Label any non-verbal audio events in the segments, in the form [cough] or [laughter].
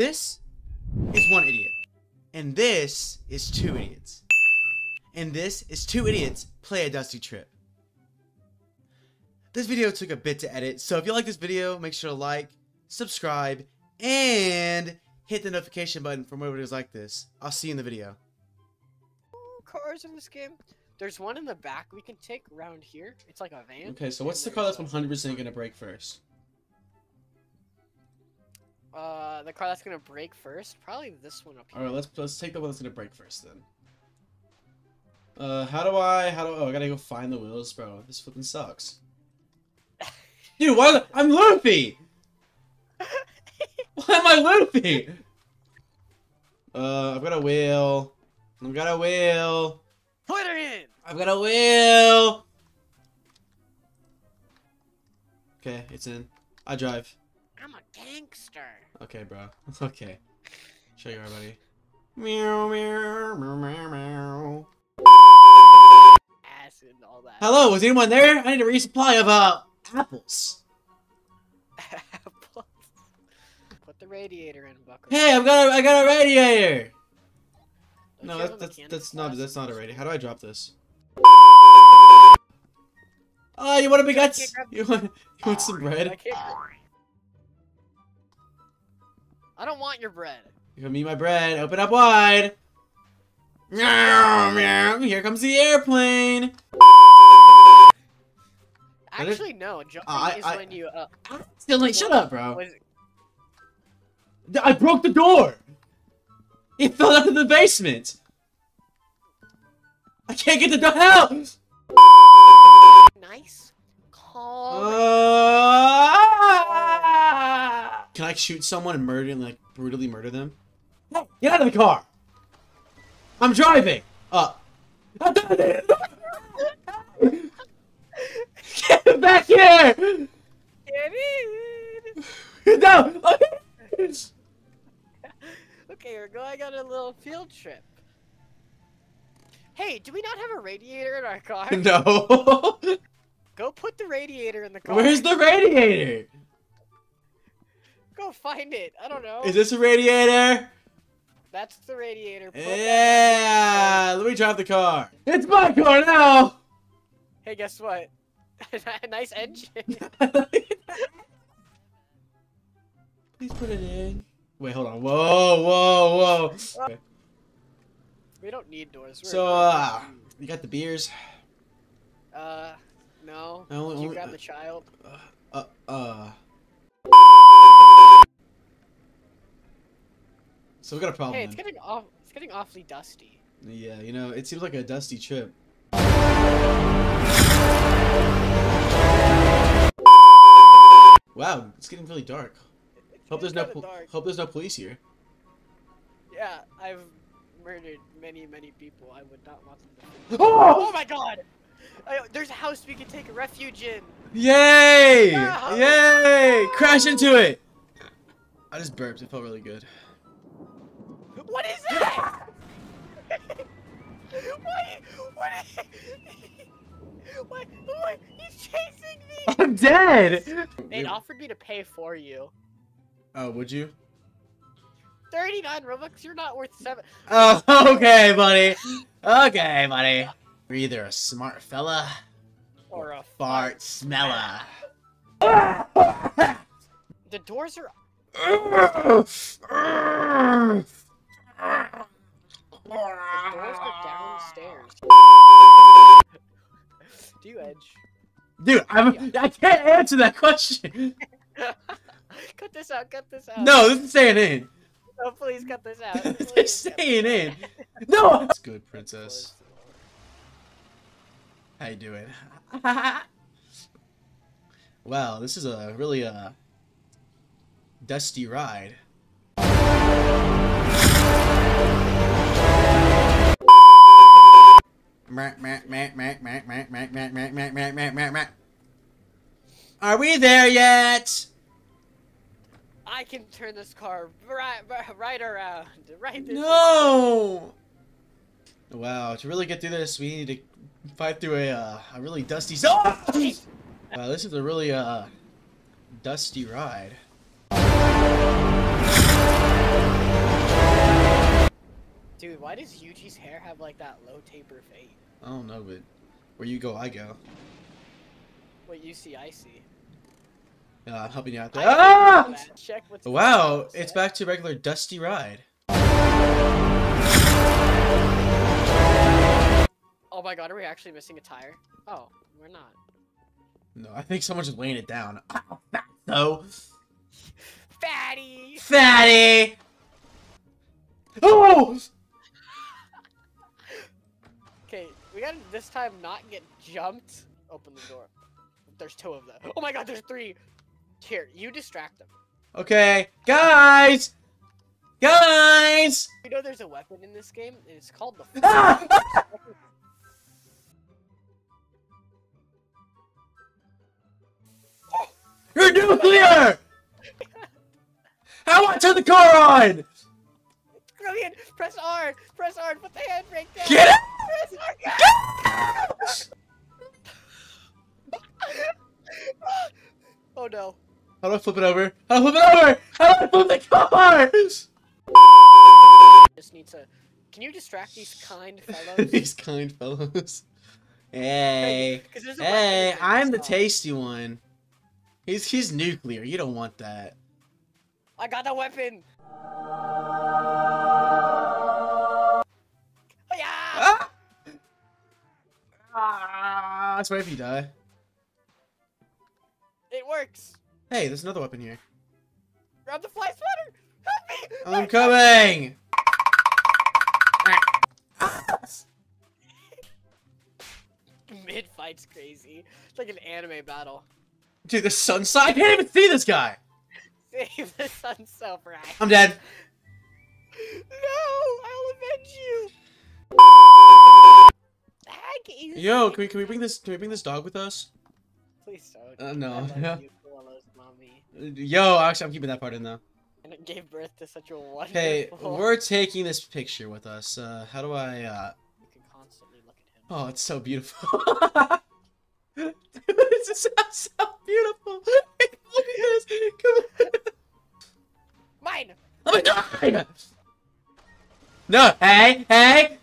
This is one idiot. And this is two idiots. And this is two idiots play a Dusty Trip. This video took a bit to edit, so if you like this video, make sure to like, subscribe, and hit the notification button for more videos like this. I'll see you in the video. cars in this game. There's one in the back we can take around here. It's like a van. Okay, so what's the car that's 100% gonna break first? Uh, the car that's gonna break first. Probably this one up here. Alright, let's let's take the one that's gonna break first then. Uh, how do I, how do, oh, I gotta go find the wheels, bro. This flipping sucks. [laughs] Dude, why, the- I'm loopy! [laughs] Why am I loopy? Uh, I've got a wheel. I've got a wheel. Put her in. I've got a wheel. Okay, it's in. I drive. I'm a gangster. Okay, bro. It's Okay. Show you everybody. Meow, meow, meow, meow, meow. Acid and all that. Hello, is anyone there? I need a resupply of, uh, apples. [laughs] Apples. Put the radiator in, Bucker. Hey, I've got a, I got a radiator! Don't No, have that's, that's, not, that's not a radiator. How do I drop this? Oh, you want a I baguette? can't You want, you want some I bread? can't. I don't want your bread. Give me my bread. Open up wide. Meow, meow. Here comes the airplane. Actually, no. Jumping I- is I- when you. Uh, Still like, shut up, bro. I broke the door. It fell out of the basement. I can't get the door out. nice, calm. Uh, Can I shoot someone and murder and like brutally murder them? No, get out of the car. I'm driving. Uh. Get back here! Get in. No! Okay, we're going on a little field trip. Hey, do we not have a radiator in our car? [laughs] no! Go put the radiator in the car. Where's the radiator? [laughs] Go find it. I don't know. Is this a radiator? That's the radiator. Put Yeah! Let me drive the car. It's my car now! Hey, guess what? A [laughs] nice engine. [laughs] Please put it in. Wait, hold on. Whoa, whoa, whoa. Okay. we don't need doors. We're So, uh, you got the beers? Uh, no. I only- Did you only- grab the child? Uh, uh. So we got a problem. Hey, it's then. getting off. It's getting awfully dusty. Yeah, you know, it seems like a dusty trip. Wow, it's getting really dark. It's [laughs] Hope there's no dark. hope there's no police here. Yeah, I've murdered many, many people. I would not want them to. [gasps] Oh! Oh my god! I, there's a house we can take refuge in. Yay! Yay! Crash into it. I just burped. It felt really good. What is that? [laughs] Why? What? What? [laughs] What? He's chasing me. I'm dead. It offered me to pay for you. Oh, would you? 39 Robux, you're not worth seven. Oh, [laughs] okay, buddy. Okay, buddy. You're either a smart fella Or a fart smeller. The doors are. The doors are downstairs. Do you edge? Dude, I'm, [laughs] I can't answer that question. [laughs] cut this out. Cut this out. No, this is staying in. No, please cut this out. [laughs] They're please staying in. No. That's good, princess. How you doing? wow, this is a really uh dusty ride. Are we there yet? I can turn this car right, right around. Right this No. Wow, to really get through this, we need to fight through a uh, a really dusty zone. Wow, this is a really uh dusty ride. Why does Yuji's hair have like that low taper fade? I don't know, but where you go, I go. What you see, I see. Yeah, I'm helping you out there. see Ah! Check what's Wow, it's back to regular dusty ride. Oh my god, are we actually missing a tire? Oh, we're not. No, I think someone's just weighing it down. No, Fatty! fatty. Oh! We gotta this time not get jumped. Open the door. There's two of them. Oh my god, there's three! Here, you distract them. Okay, guys, guys. You know there's a weapon in this game, and it's called the Ah! [laughs] You're nuclear. [laughs] How I turn the car on? Brilliant! Press R! Press R and put the handbrake down! Get it! Press R! [laughs] oh no. How do I flip it over? How do I flip it over? How do I flip the car? Just need to. Can you distract these kind [laughs] fellows? These kind fellows. Hey. there's hey, I'm the so- tasty one. He's he's nuclear. You don't want that. I got the weapon! That's right if you die. It works! Hey, there's another weapon here. Grab the fly swatter! Help me! I'm coming. [laughs] Mid fight's crazy. It's like an anime battle. Dude, the sun side. I can't even see this guy. Save the sun so bright. I'm dead. [laughs] No! I'll avenge you! Heck. Yo, can we can we bring this can we bring this dog with us? Please don't. Uh, no. I love [laughs] you, Koala's mommy. Yo, actually, I'm keeping that part in though. And it gave birth to such a wonderful. Okay, we're taking this picture with us. Uh, how do I? uh... You can constantly look at him. Oh, it's so beautiful. Dude, [laughs] this is so, so beautiful. Look at this. Come on. Mine! Oh my god! No, hey, hey!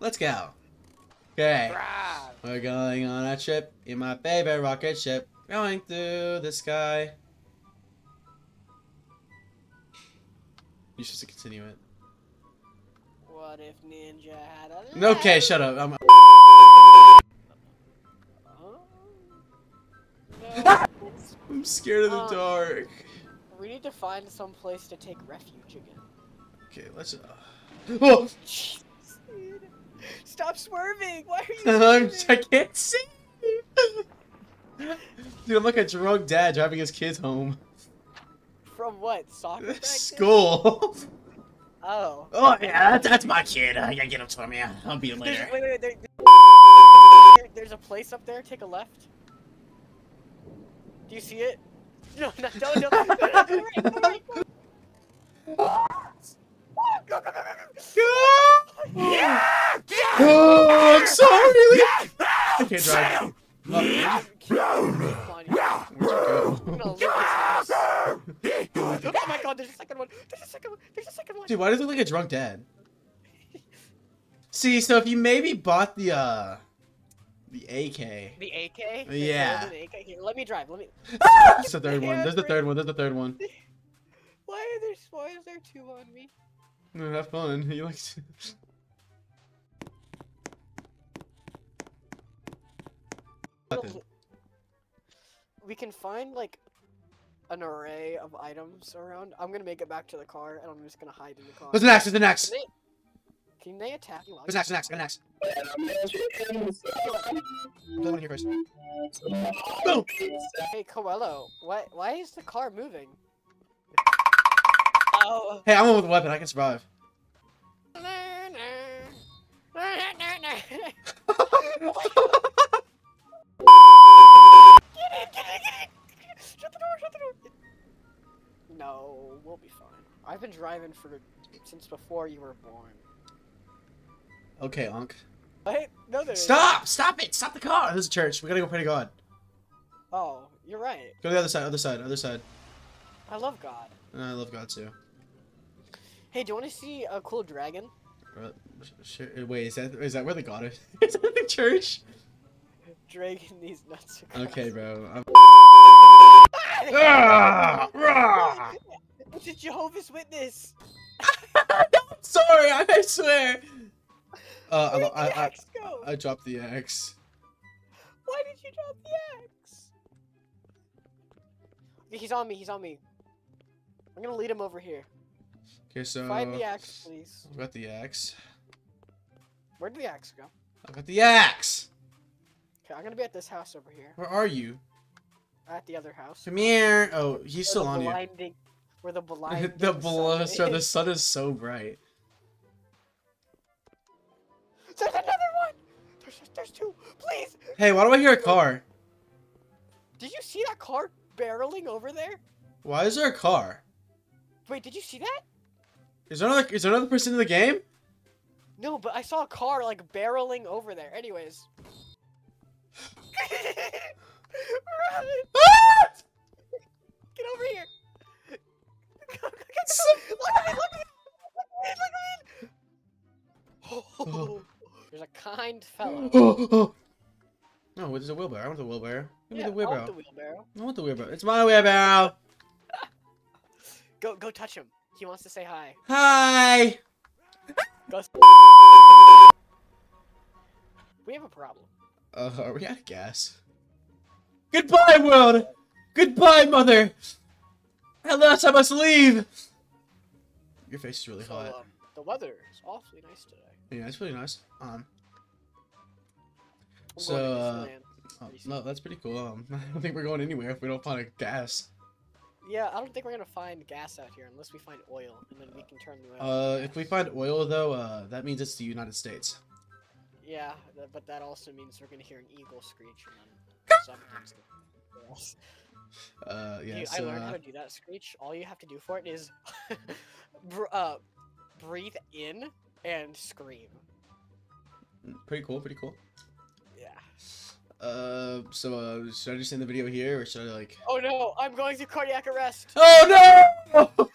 Let's go. Okay. We're going on a trip in my favorite rocket ship, going through the sky. You should continue it. What if Ninja had a. Okay, shut up. I'm... Oh. No, [laughs] I'm scared of the Um, dark. we need to find some place to take refuge again. Okay, let's. Uh... [gasps] Oh. Stop swerving! Why are you I'm, [laughs] I can't see. Dude, I'm like a drunk dad driving his kids home. From what? Soccer practice? School. Oh. Oh yeah, that's, that's my kid. Uh, I gotta get him to me. I'll beat him There's, later. wait, wait, there, there- there's a place up there. Take a left. Do you see it? [laughs] No, no, don't, don't. no, no, go right, go right, go right. Go, go, go, go, go. Yeah! Oh, I'm sorry. I can't drive. Oh, Come on, you- where'd you No, go? look at this. My god, there's a second one. There's a second one. There's a second one. Dude, why does it look like a drunk dad? See, so if you maybe bought the uh the AK. The AK? Yeah. golden AK? Here, let me drive. Let me. That's the third one. There's the third one. There's the third one. [laughs] Why are there? Why is there two on me? No, have fun. [laughs] You like. to- We can find like an array of items around. I'm gonna make it back to the car, and I'm just gonna hide in the car. What's the next? What's the next? Can they, can they attack you? while What's next? What's next? Another one here first. Boom. Hey, Cawelo, why why is the car moving? Hey, I'm one with a weapon. I can survive. Shut the door! Shut the door! No, we'll be fine. I've been driving for since before you were born. okay, Unc. Wait, no, there. isn't. Stop! Stop it! Stop the car! This is church. We gotta go pray to God. Oh, you're right. Go to the other side. Other side. Other side. I love God. And I love God too. Hey, do you want to see a cool dragon? Uh, Wait, is that is that where the god [laughs] is? is that the church? Dragon these nuts. Okay, bro. I'm... Ah! It's a Jehovah's Witness. [laughs] Sorry, I I swear. Uh, Where'd I, I, I. I dropped the axe. Why did you drop the axe? He's on me. He's on me. I'm gonna lead him over here. Okay, so Find the axe, please. I've got the axe. Where did the axe go? I've got the axe. Okay, I'm gonna be at this house over here. Where are you? At the other house. Come here. Oh, he's Where still on you. blinding, Where the [laughs] blinding the so the is. sun is so bright. [laughs] There's another one! There's, there's two! Please! Hey, why do I hear a car? Did you see that car barreling over there? Why is there a car? Wait, did you see that? Is there another? Is there another person in the game? No, but I saw a car like barreling over there. Anyways. What? [laughs] Ah! Get over here! Go, go, get, go. Look at me! Look at me! Look at me! Oh, There's a kind fellow. Oh, [gasps] oh. No, there's a wheelbarrow. I want the wheelbarrow. Give me Yeah, the I wheelbarrow. want the wheelbarrow. I want the wheelbarrow. It's my wheelbarrow. [laughs] Go, go touch him. He wants to say hi. Hi. We have a problem. Uh, are we out of gas? Goodbye, world. Goodbye, mother. At last, I must leave. Your face is really So, hot. um, the weather is awfully nice today. Yeah, it's really nice. Um, I'm So, uh, oh, no, that's pretty cool. Um, [laughs] I don't think we're going anywhere if we don't find a gas. Yeah, I don't think we're gonna find gas out here unless we find oil, and then we can turn the oil. Uh, if we find oil though, uh, that means it's the United States. Yeah, th- but that also means we're gonna hear an eagle screech, and then something's. Uh, yeah. Dude, so, I learned how uh, to do that screech. All you have to do for it is, [laughs] br- uh, breathe in and scream. pretty cool. Pretty cool. Uh, so uh, should I just end the video here, or should I like? Oh no, I'm going through cardiac arrest. Oh no! [laughs]